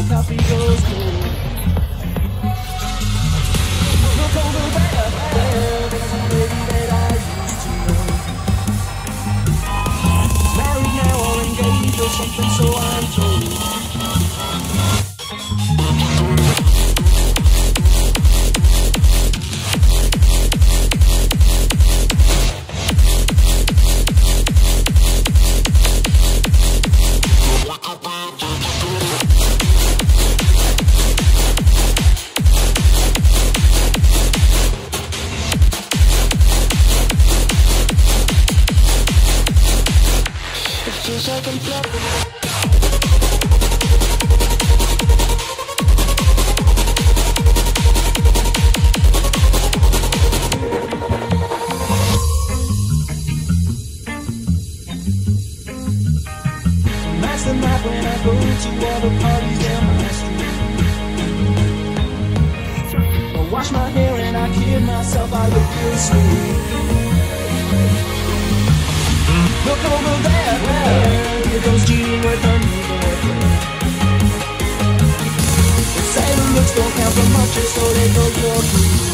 staring while my Night when I go to all the parties my street. I wash my hair and I kid myself I look real sweet. Look over there, with her the don't count for much, and so they go for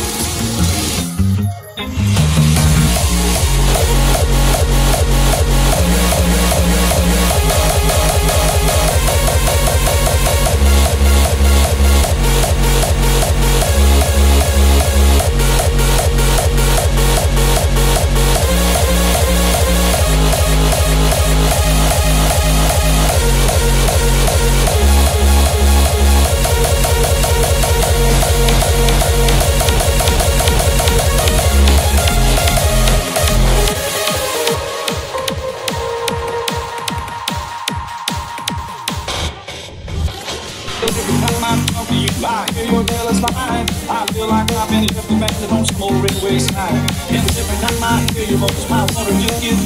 Every time I hear your jealous. And every time I hear your voice, my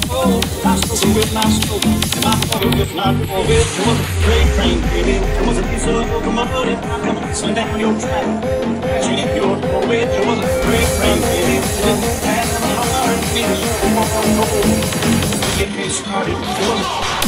cold. I struggle with my stroke, and my water with my roll. It was a freight train, baby. It was a piece of locomotive. I'm sun down your track. Crashing in your doorway. It was a freight train, baby. It was passing my heart, and you won't know. Get me started. It was a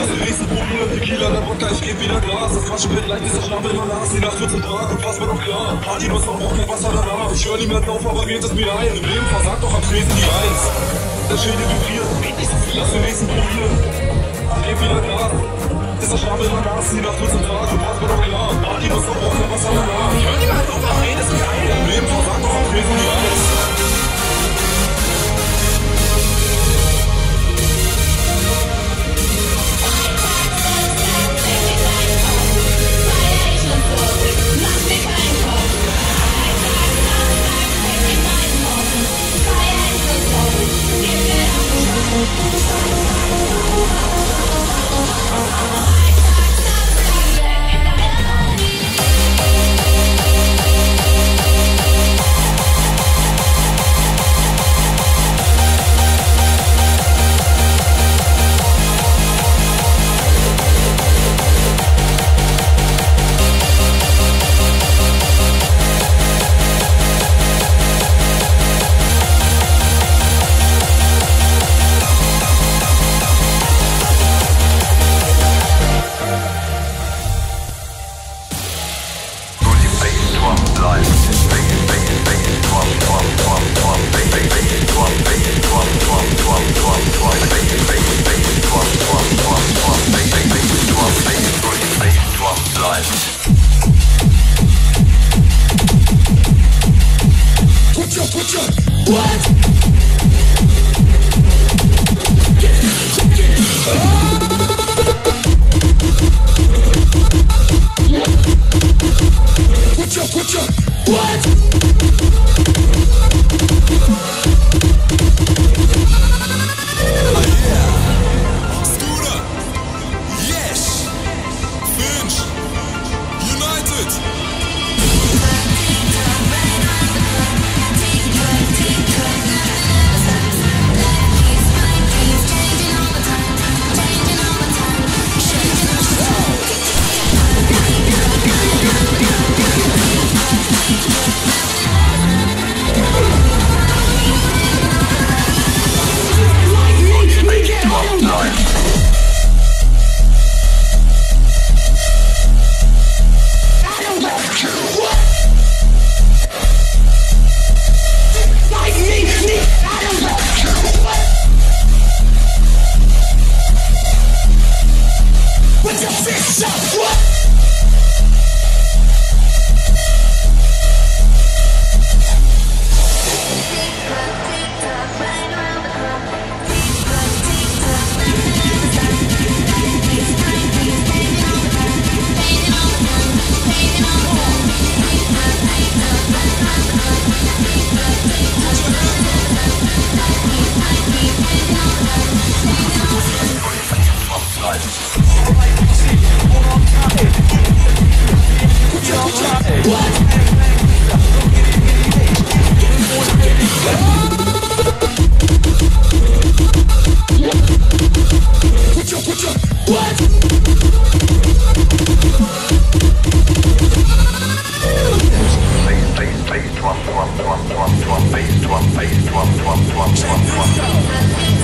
Also nächsten Problem ist Tequila, der Wodka, ich geb wieder Glas. Das Quatschen wird leicht, dieser Schnabel immer nass. Die Nacht wird zum Tag und pass mir doch klar. Party, was verbraucht, Wasser danach. Ich höre nie mehr drauf, aber geht es mir ein. Im Leben versagt doch am Tresen die Eins. Der Schädel gefriert, lass den nächsten Ich geb wieder Glas. Dieser Schnabel immer nass. Die Nacht wird zum Tag und pass mir doch klar. Party, was verbraucht, Wasser danach. Scooter, What?